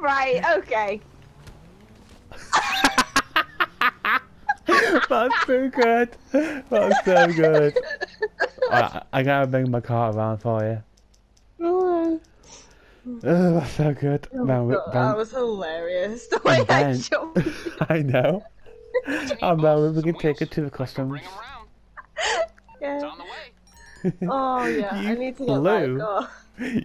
Right, okay. That's so good. That's so good. I, I gotta bring my car around for you. Oh, Oh, that's so good. Oh man, that was hilarious. The way I jumped. I know. Oh, man, we can take it to the customs. Yeah. It's on the way. Oh yeah, I need to get flew. back. Oh.